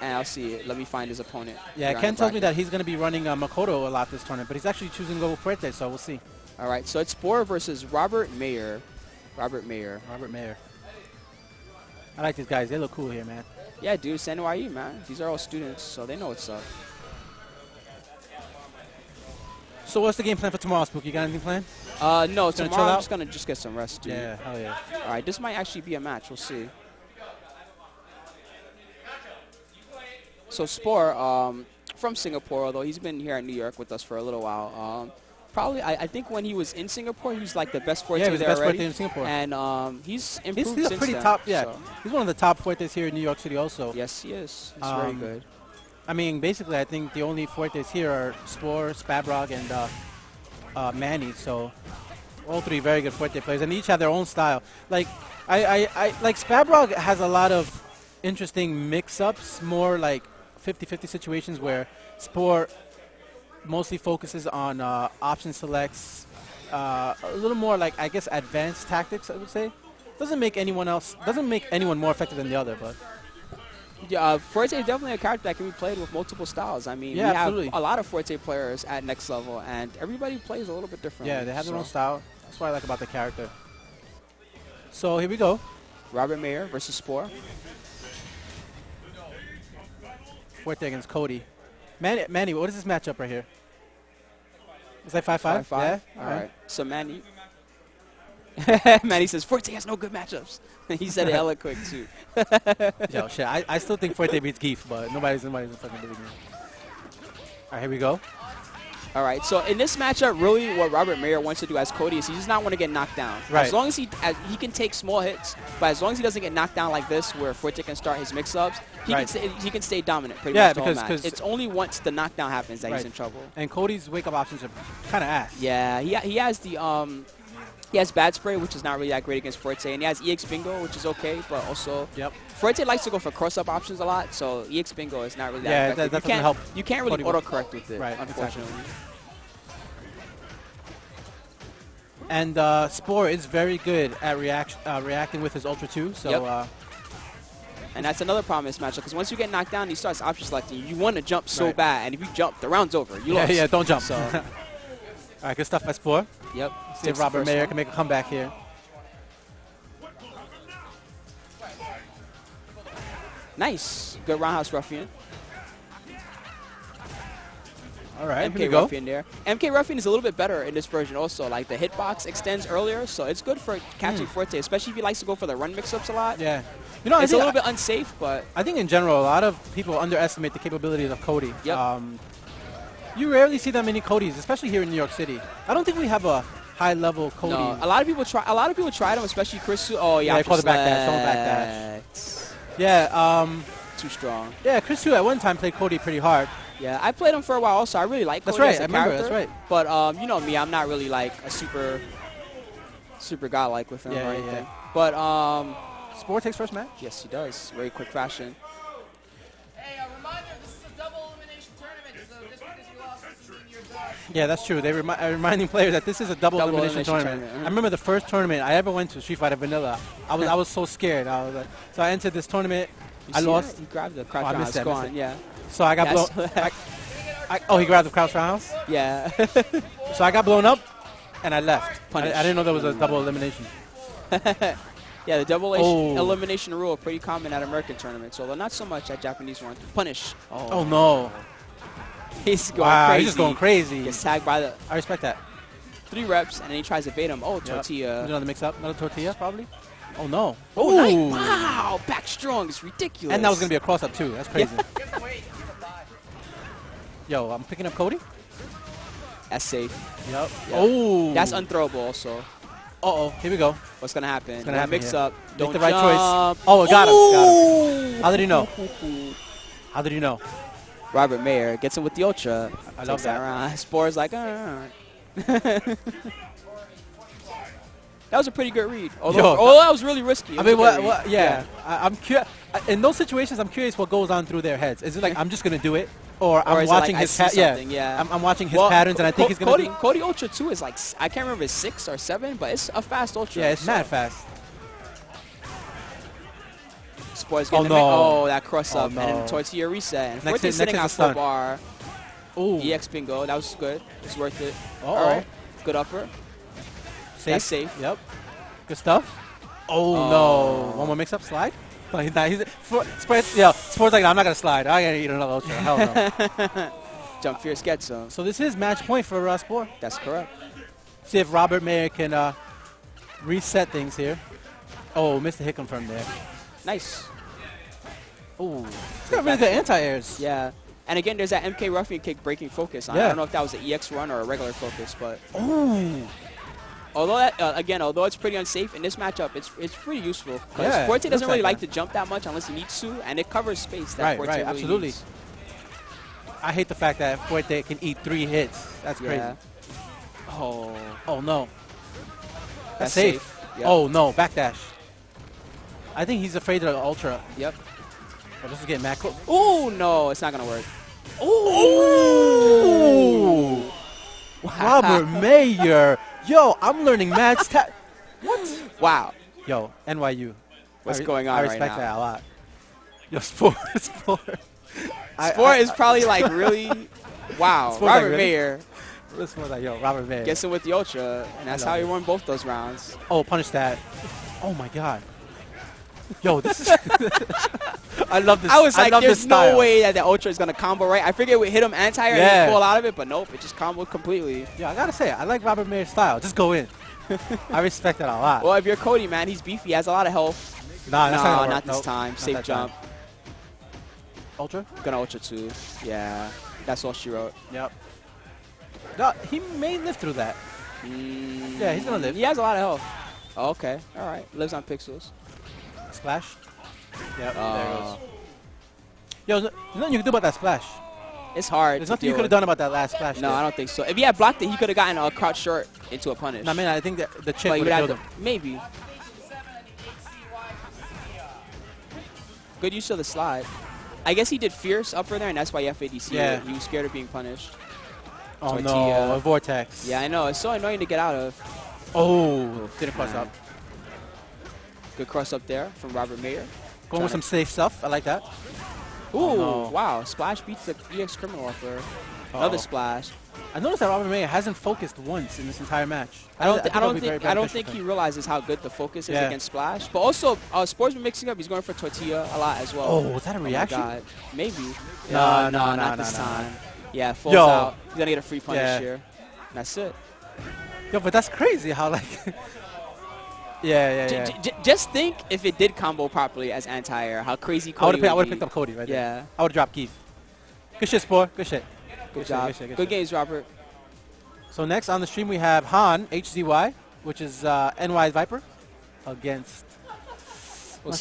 and I'll see. it. Let me find his opponent. Yeah, Ken tells me that he's going to be running uh, Makoto a lot this tournament, but he's actually choosing to go Fuerte, so we'll see. All right, so it's Spore versus Robert Meyer. Robert Meyer. Robert Meyer. I like these guys. They look cool here, man. Yeah, dude, it's NYU, man. These are all students, so they know what's up. So what's the game plan for tomorrow, Spook? You got anything planned? Uh, no, Just tomorrow I'm just gonna just get some rest, dude. Yeah, hell yeah. All right, this might actually be a match. We'll see. So Spore, um, from Singapore, although he's been here in New York with us for a little while. Um, probably, I, I think when he was in Singapore, he was like the best Fuerte Yeah, he was the best already. Fuerte in Singapore. And um, he's He's, improved he's a since pretty then, top, yeah. so- He's one of the top Fuertes here in New York City also. Yes, he is. He's very Um, good. I mean, basically, I think the only Fuertes here are Spore, Spabrog, and uh, uh, Manny. So all three very good Fuerte players, and each have their own style. Like I, I, I like Spabrog has a lot of interesting mix-ups, more like 50-50 situations where Spore mostly focuses on uh, option selects, uh, a little more like I guess advanced tactics. I would say doesn't make anyone else doesn't make anyone more effective than the other, but. Yeah, uh, Fuerte is definitely a character that can be played with multiple styles. I mean, Yeah, we have a lot of Fuerte players at next level, and everybody plays a little bit differently. Yeah, they have their own style. That's what I like about the character. So here we go. Robert Meyer versus Spore. Fuerte against Cody. Manny, Manny, what is this matchup right here? Is that 5-5? Five, Five, five. Yeah? All right. So Manny. Manny says Fuerte has no good matchups. he said it hella quick too. Yo, shit. I, I still think Fuerte beats Gief, but nobody's nobody's fucking believing me. All right, here we go. All right. So in this matchup, really, what Robert Meyer wants to do as Cody is he does not want to get knocked down. Right. As long as he as he can take small hits, but as long as he doesn't get knocked down like this, where Fuerte can start his mix-ups, he Right. can stay, he can stay dominant pretty Yeah, much the whole because- It's only once the knockdown happens that Right. he's in trouble. And Cody's wake-up options are kind of ass. Yeah, he, he has the um, he has bad spray, which is not really that great against Fuerte, and he has EX bingo, which is okay, but also Yep. Fuerte likes to go for cross-up options a lot, so EX bingo is not really that Yeah, that- effective. that you doesn't can't, help You can't really autocorrect with it, Right, exactly. unfortunately. And uh, Spore is very good at react, uh, reacting with his Ultra 2. So Yep. uh, And that's another problem in this matchup, because once you get knocked down, he starts option selecting. You want to jump so Right. bad, and if you jump, the round's over. You yeah, lost. yeah, don't jump. So, All right, good stuff by Spore. Yep. See if Robert Meyer one. can make a comeback here. Nice. Good roundhouse ruffian. All right, MK here we go. Ruffian there. MK Ruffian is a little bit better in this version also. Like the hitbox extends earlier, so it's good for catching Fuerte, especially if he likes to go for the run mix-ups a lot. Yeah. You know, it's a little bit unsafe, but I think in general, a lot of people underestimate the capabilities of Cody. Yep. Um, you rarely see that many Codys, especially here in New York City. I don't think we have a high-level Cody. no, a lot of people try. A lot of people tried him, especially Chris. Oh yeah, Yeah, he called it back dash, don't back dash. yeah, um, Too strong. yeah. Chris Hu at one time played Cody pretty hard. Yeah, I played him for a while. Also, I really like. That's right, I remember, character, that's right. But um, you know me, I'm not really like a super, super godlike with him Yeah, or yeah, anything. yeah. But um, Spore takes first match. yes, he does. Very quick fashion. Yeah, that's true. They remi- are reminding players that this is a double, Double elimination, elimination tournament. tournament. I remember the first tournament I ever went to, Street Fighter Vanilla. I was I was so scared. I was like, so I entered this tournament. You I lost. that? He grabbed the crouch Oh, I roundhouse. missed that, Go on, yeah, So I got That's- blown. I, I, oh, he grabbed the crouch roundhouse. yeah. So I got blown up, and I left. I. I didn't know there was a double elimination. Yeah, the double Oh. elimination rule pretty common at American tournaments, although not so much at Japanese ones. Punish. Oh no! He's going Wow, crazy. he's just going crazy. Gets tagged by the I respect that. three reps, and then he tries to bait him. Oh, tortilla. Yep. Another mix-up, another tortilla, probably. Oh no! Oh, nice. Wow, back strong. It's ridiculous. And that was gonna be a cross-up too. That's crazy. Just wait, you'll die. Yo, I'm picking up Cody. That's safe. Yep. Yeah. Oh. That's unthrowable also. Uh oh. Here we go. What's going to happen? It's gonna happen mix here. up. Make Don't the right jump. choice. Oh, it got him, got Ooh. How did he know? How did you know? Robert Meyer gets him with the ultra. I love that. Around. Spore's like, uh. that was a pretty good read. Although, Yo. although that was really risky. It I mean, what? what yeah, I, I'm curious. In those situations, I'm curious what goes on through their heads. Is it like I'm just gonna do it, or, Or I'm it like, watching his pa- yeah, yeah. I'm, I'm watching his Well, patterns, and I think Co- he's gonna Cody. Cody Ultra 2 is like, I can't remember 6 or 7, but it's a fast Ultra. Yeah, it's so mad fast. Oh, getting the no. oh that cross Oh, up and then no. tortilla reset. And Next is- next sitting at full bar. Ooh. EX bingo. That was good. It's worth it. All right. Good upper. Safe. That's safe. Yep. Good stuff. Oh, Oh. no. One more mix up slide? Like, nah, he's, for, Spore's, yeah, Spore's like, I'm not going to slide. I got to eat another ultra. Hell no. Jump Fierce gets him. so this is match point for uh, Spore. That's correct. See if Robert Meyer can uh, reset things here. Oh, missed the hit confirm there. Nice. Ooh. He's got really good anti-airs. Yeah. And again, there's that MK Ruffian kick breaking focus. I don't know if that was an EX run or a regular focus, but Ooh. although that uh, again, although it's pretty unsafe in this matchup, it's it's pretty useful. Because Yeah, Fuerte doesn't really like like to jump that much unless he needs to, and it covers space that Right, Fuerte right, really absolutely. needs. I hate the fact that Fuerte can eat three hits. That's Yeah. crazy. Oh, Oh, no. That's, That's safe. safe. Yep. Oh, no. Backdash. I think he's afraid of the Ultra. yep. Oh, this is getting mad close. Ooh, no, it's not gonna work. Ooh! Robert Meyer. Yo, I'm learning mad stat. Wow. Yo, NYU. What's going on I respect that a lot. Yo, Spore, Spore. Spore I- is probably like really, wow. Like Robert really- Meyer This was like, yo, Robert Meyer. gets him with the ultra, and that's how he won both those rounds. Oh, punish that. Oh my god. Yo, this is. I love this. I was like, love there's this no way that the ultra is gonna combo right. I figured we'd hit him anti and Yeah. he'd fall out of it, but nope, it just comboed completely. Yeah, I gotta say, I like Robert Meyer's style. Just go in. I respect that a lot. Well, if you're Cody, man, he's beefy, he has a lot of health. nah, that's nah, not, not this Nope, time. not Safe jump. time. Ultra. Gonna ultra too. Yeah, that's all she wrote. Yep. No, he may live through that. Mm, Yeah, he's gonna live. He has a lot of health. Oh, okay, all right. Lives on pixels. Splash. Yep. there it Uh, goes. Yo, there's nothing you can do about that splash. It's hard. There's nothing you could have done about that last splash. No, there. I don't think so. If he had blocked it, he could have gotten a crouch short into a punish. No, I mean, I think that the chip would have have killed him. maybe. Good use of the slide. I guess he did fierce up for there, and that's why FADC. Yeah. He was scared of being punished. Oh Tortilla. no, a vortex. Yeah, I know. It's so annoying to get out of. Oh, didn't cross up. Good cross up there from Robert Meyer. Going with some safe stuff. I like that. Ooh, Oh, no. wow. Splash beats the EX criminal upper. Another Uh-oh. splash. I noticed that Robert Meyer hasn't focused once in this entire match. I don't. Th- I that'll don't think. I don't think he realizes how good the focus is Yeah. against Splash. But also, uh, Spore's mixing up. He's going for Tortilla a lot as well. Oh, was that a my reaction? God. Maybe. No, No, no, no, no, not no, this time. Yeah, falls Yo. out. He's gonna get a free punish Yeah. here. That's it. Yo, but that's crazy how like. yeah, yeah, yeah. just think if it did combo properly as anti-air, how crazy I would Cody have would picked up Cody right there. Yeah, I would have dropped Keith. Good shit, Spore. Good shit. good shit, job. good shit, good Good shit. games, Robert. So next on the stream we have Han HZY, which is uh, NY Viper, against